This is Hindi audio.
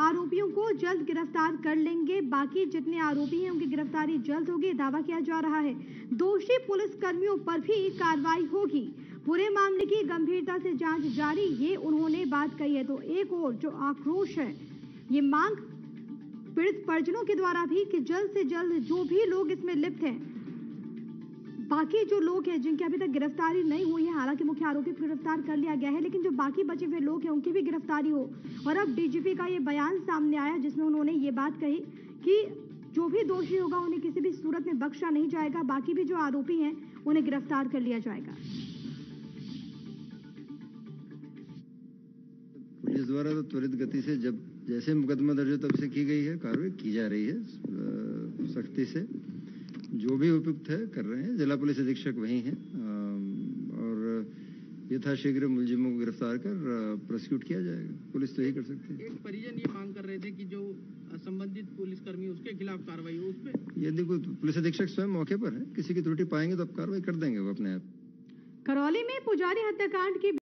आरोपियों को जल्द गिरफ़्तार कर लेंगे। बाकी जितने आरोपी हैं, उनकी गिरफ्तारी जल्द होगी दावा किया जा रहा है। दोषी पुलिस कर्मियों पर भी कार्रवाई होगी। पूरे मामले की गंभीरता से जाँच जारी, ये उन्होंने बात कही है। तो एक और जो आक्रोश है, ये मांग पीड़ित परिजनों के द्वारा भी कि जल्द से जल्द जो भी लोग इसमें लिप्त हैं, बाकी जो लोग हैं, जिनकी अभी तक गिरफ्तारी नहीं हुई है, हालाँकि आरोपी को गिरफ़्तार कर लिया गया है, लेकिन जो बाकी बचे हुए लोग हैं, उनकी भी गिरफ्तारी हो। और अब डीजीपी का ये बयान सामने आया, जिसमें उन्होंने ये बात कही कि जो भी दोषी होगा, उन्हें किसी भी सूरत में बख्शा नहीं जाएगा, बाकी भी जो आरोपी हैं, उन्हें गिरफ़्तार कर लिया जाएगा। पुलिस द्वारा तो त्वरित गति से जब, जैसे मुकदमा दर्ज तब से की गई है, कार्रवाई की जा रही है सख्ती से। जो भी उपयुक्त है, कर रहे हैं। जिला पुलिस अधीक्षक वही हैं यथाशीघ्र मुलजिमों को गिरफ़्तार कर प्रोसिक्यूट किया जाएगा। पुलिस तो यही कर सकती है। एक परिजन ये मांग कर रहे थे कि जो संबंधित पुलिसकर्मी उसके खिलाफ कार्रवाई हो उस पर यदि कोई पुलिस अधीक्षक स्वयं मौके पर है। किसी की त्रुटि पाएँगे तो आप कार्रवाई कर देंगे वो अपने आप। करौली में पुजारी हत्याकांड की